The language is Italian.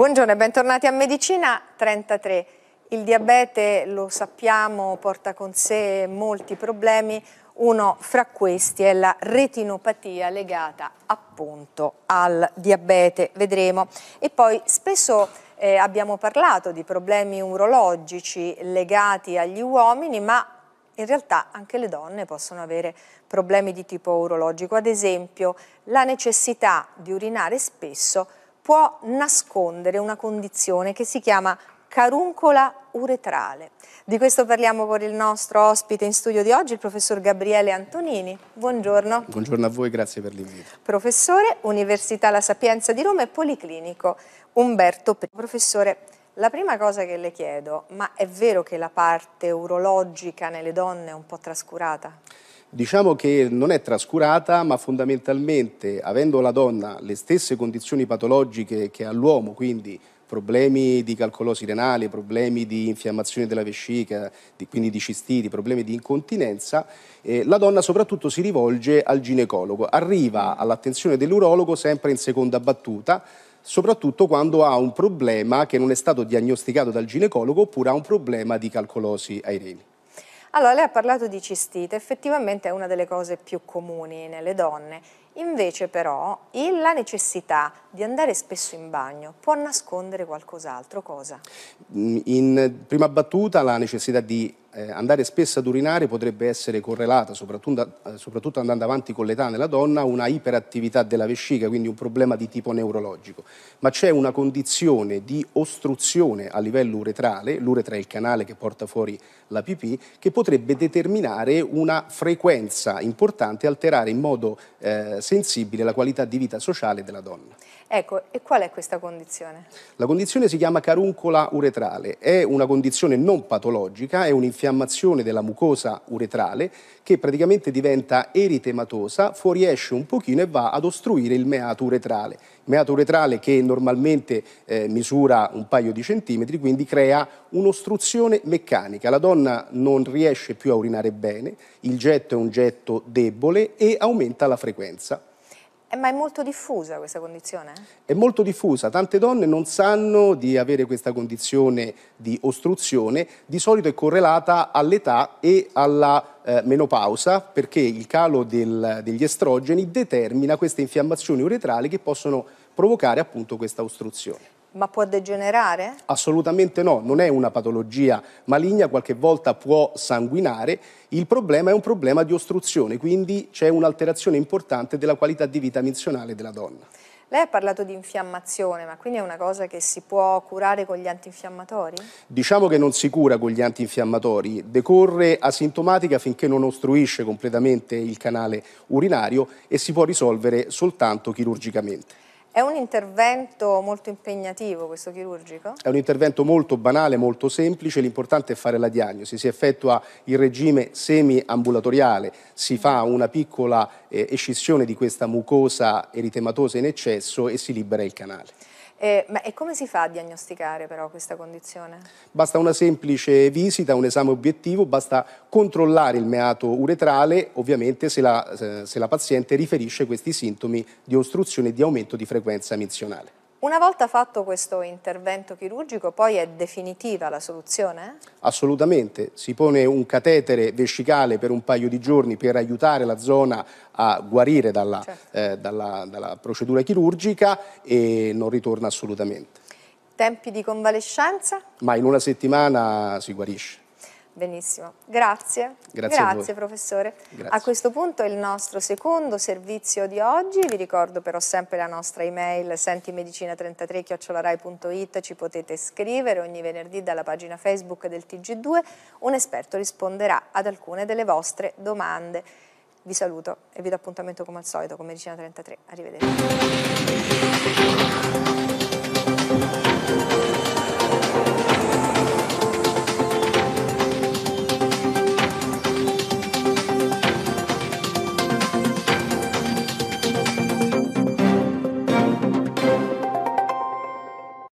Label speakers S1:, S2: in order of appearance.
S1: Buongiorno e bentornati a Medicina 33. Il diabete, lo sappiamo, porta con sé molti problemi. Uno fra questi è la retinopatia legata appunto al diabete, vedremo. E poi spesso eh, abbiamo parlato di problemi urologici legati agli uomini, ma in realtà anche le donne possono avere problemi di tipo urologico. Ad esempio, la necessità di urinare spesso può nascondere una condizione che si chiama caruncola uretrale. Di questo parliamo con il nostro ospite in studio di oggi, il professor Gabriele Antonini. Buongiorno.
S2: Buongiorno a voi, grazie per l'invito.
S1: Professore, Università La Sapienza di Roma e Policlinico Umberto P. Professore, la prima cosa che le chiedo, ma è vero che la parte urologica nelle donne è un po' trascurata?
S2: Diciamo che non è trascurata, ma fondamentalmente, avendo la donna le stesse condizioni patologiche che ha l'uomo, quindi problemi di calcolosi renali, problemi di infiammazione della vescica, di, quindi di cistiti, problemi di incontinenza, eh, la donna soprattutto si rivolge al ginecologo, arriva all'attenzione dell'urologo sempre in seconda battuta, soprattutto quando ha un problema che non è stato diagnosticato dal ginecologo oppure ha un problema di calcolosi ai reni.
S1: Allora, lei ha parlato di cistite, effettivamente è una delle cose più comuni nelle donne, invece però la necessità di andare spesso in bagno può nascondere qualcos'altro, cosa?
S2: In prima battuta la necessità di eh, andare spesso ad urinare potrebbe essere correlata, soprattutto, eh, soprattutto, andando avanti con l'età nella donna, una iperattività della vescica, quindi un problema di tipo neurologico. Ma c'è una condizione di ostruzione a livello uretrale, l'uretra è il canale che porta fuori la pipì, che potrebbe determinare una frequenza importante e alterare in modo eh, sensibile la qualità di vita sociale della donna.
S1: Ecco, e qual è questa condizione?
S2: La condizione si chiama caruncola uretrale, è una condizione non patologica, è un'infiammazione della mucosa uretrale che praticamente diventa eritematosa, fuoriesce un pochino e va ad ostruire il meato uretrale. Il meato uretrale che normalmente eh, misura un paio di centimetri, quindi crea un'ostruzione meccanica. La donna non riesce più a urinare bene, il getto è un getto debole e aumenta la frequenza.
S1: Ma è molto diffusa questa condizione?
S2: È molto diffusa, tante donne non sanno di avere questa condizione di ostruzione, di solito è correlata all'età e alla eh, menopausa perché il calo del, degli estrogeni determina queste infiammazioni uretrali che possono provocare appunto questa ostruzione.
S1: Ma può degenerare?
S2: Assolutamente no, non è una patologia maligna, qualche volta può sanguinare, il problema è un problema di ostruzione, quindi c'è un'alterazione importante della qualità di vita menzionale della donna.
S1: Lei ha parlato di infiammazione, ma quindi è una cosa che si può curare con gli antinfiammatori?
S2: Diciamo che non si cura con gli antinfiammatori, decorre asintomatica finché non ostruisce completamente il canale urinario e si può risolvere soltanto chirurgicamente.
S1: È un intervento molto impegnativo questo chirurgico?
S2: È un intervento molto banale, molto semplice, l'importante è fare la diagnosi, si effettua il regime semi-ambulatoriale, si fa una piccola eh, escissione di questa mucosa eritematosa in eccesso e si libera il canale.
S1: Eh, ma e come si fa a diagnosticare però questa condizione?
S2: Basta una semplice visita, un esame obiettivo, basta controllare il meato uretrale, ovviamente se la, se la paziente riferisce questi sintomi di ostruzione e di aumento di frequenza menzionale.
S1: Una volta fatto questo intervento chirurgico poi è definitiva la soluzione?
S2: Assolutamente, si pone un catetere vescicale per un paio di giorni per aiutare la zona a guarire dalla, certo. eh, dalla, dalla procedura chirurgica e non ritorna assolutamente.
S1: Tempi di convalescenza?
S2: Ma in una settimana si guarisce.
S1: Benissimo, grazie.
S2: Grazie,
S1: grazie professore. Grazie. A questo punto il nostro secondo servizio di oggi, vi ricordo però sempre la nostra email sentimedicina33 chiocciolarai.it, ci potete scrivere ogni venerdì dalla pagina Facebook del TG2, un esperto risponderà ad alcune delle vostre domande. Vi saluto e vi do appuntamento come al solito con Medicina 33. Arrivederci.